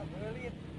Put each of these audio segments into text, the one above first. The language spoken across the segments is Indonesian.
Hasta.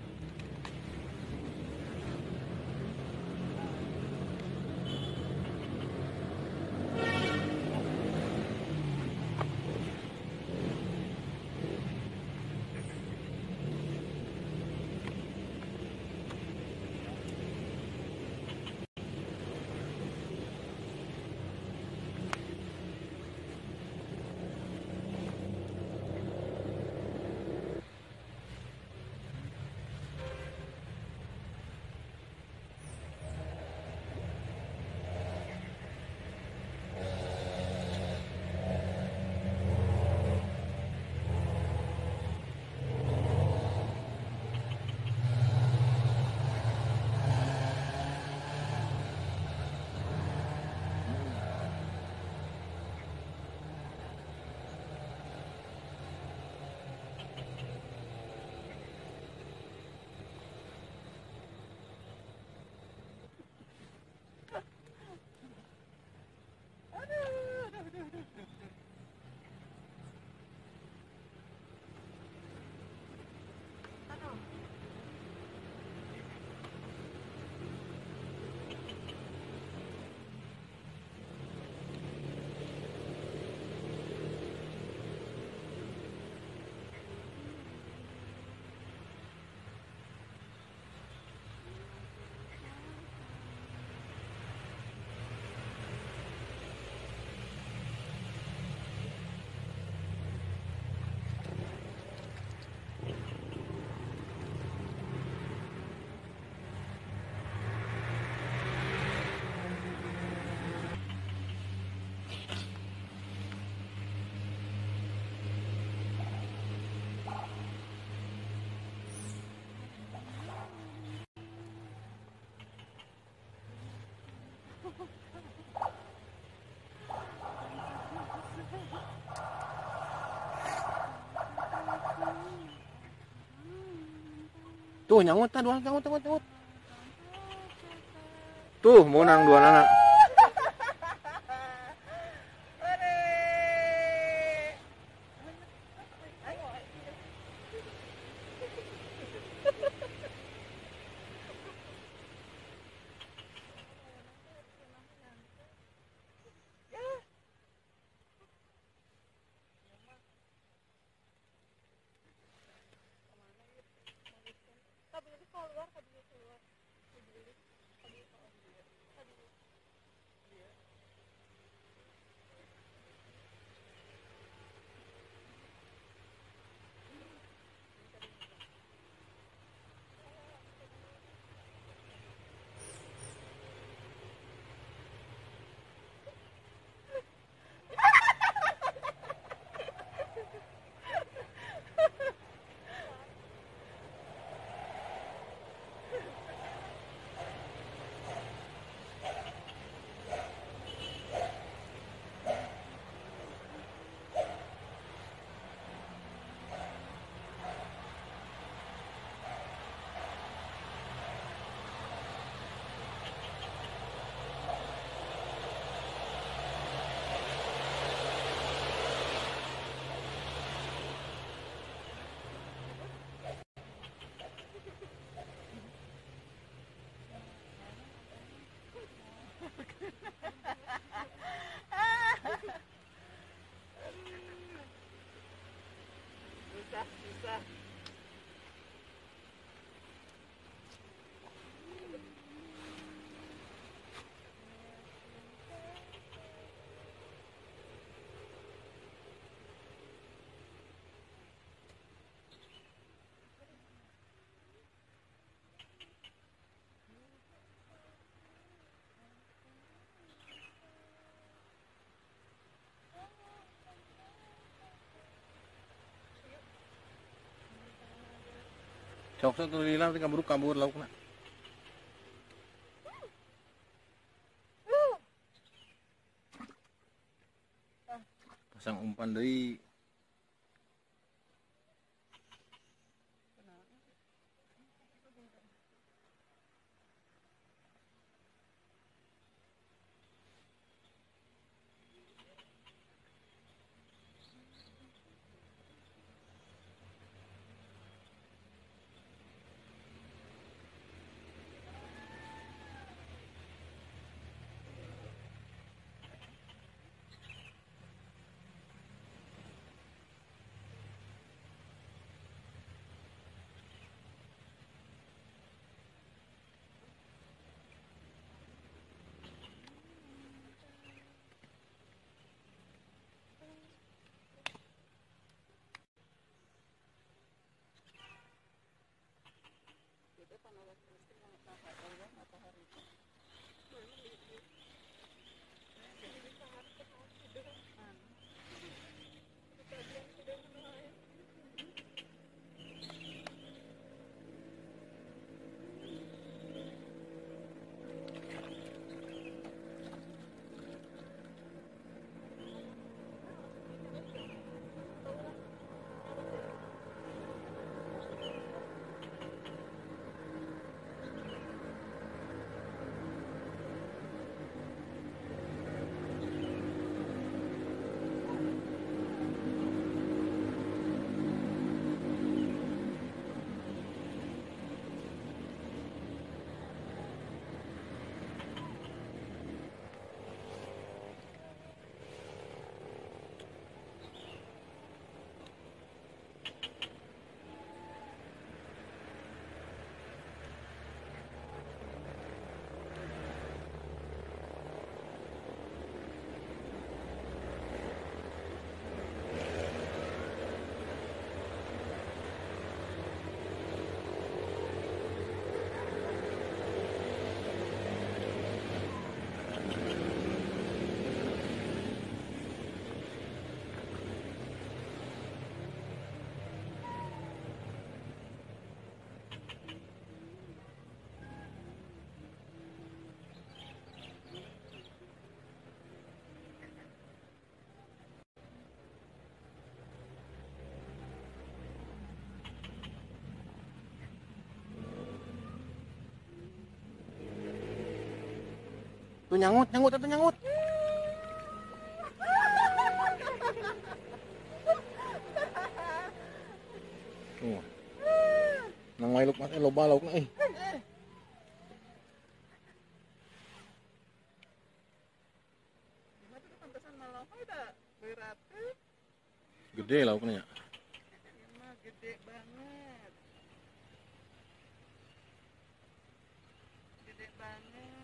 tuh nyangut nyangut nyangut nyangut. Tuh mau nang dua anak. that, is that Sok sok tuh lila nanti kabur kabur lauk nak. Pasang umpan dari tuh nyangut nyangut tuh nyangut. Tuh. Nang mailuk mas eh loba lauk na eh. Gede lauknya. ya. Gede banget gede banget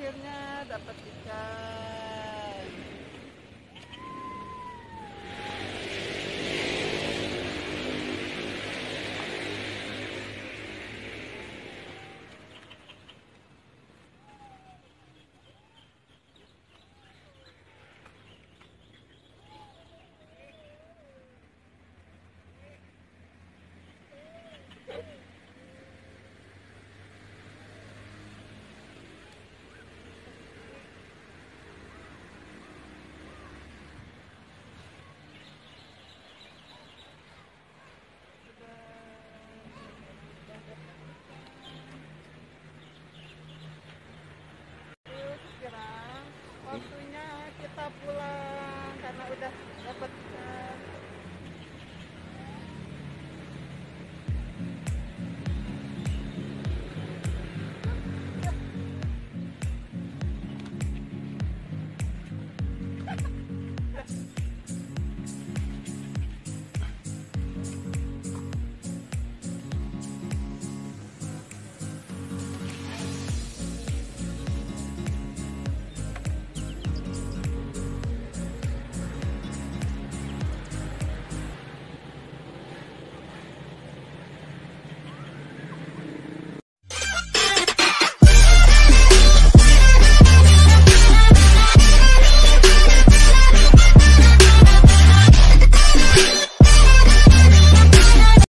akhirnya dapat ikan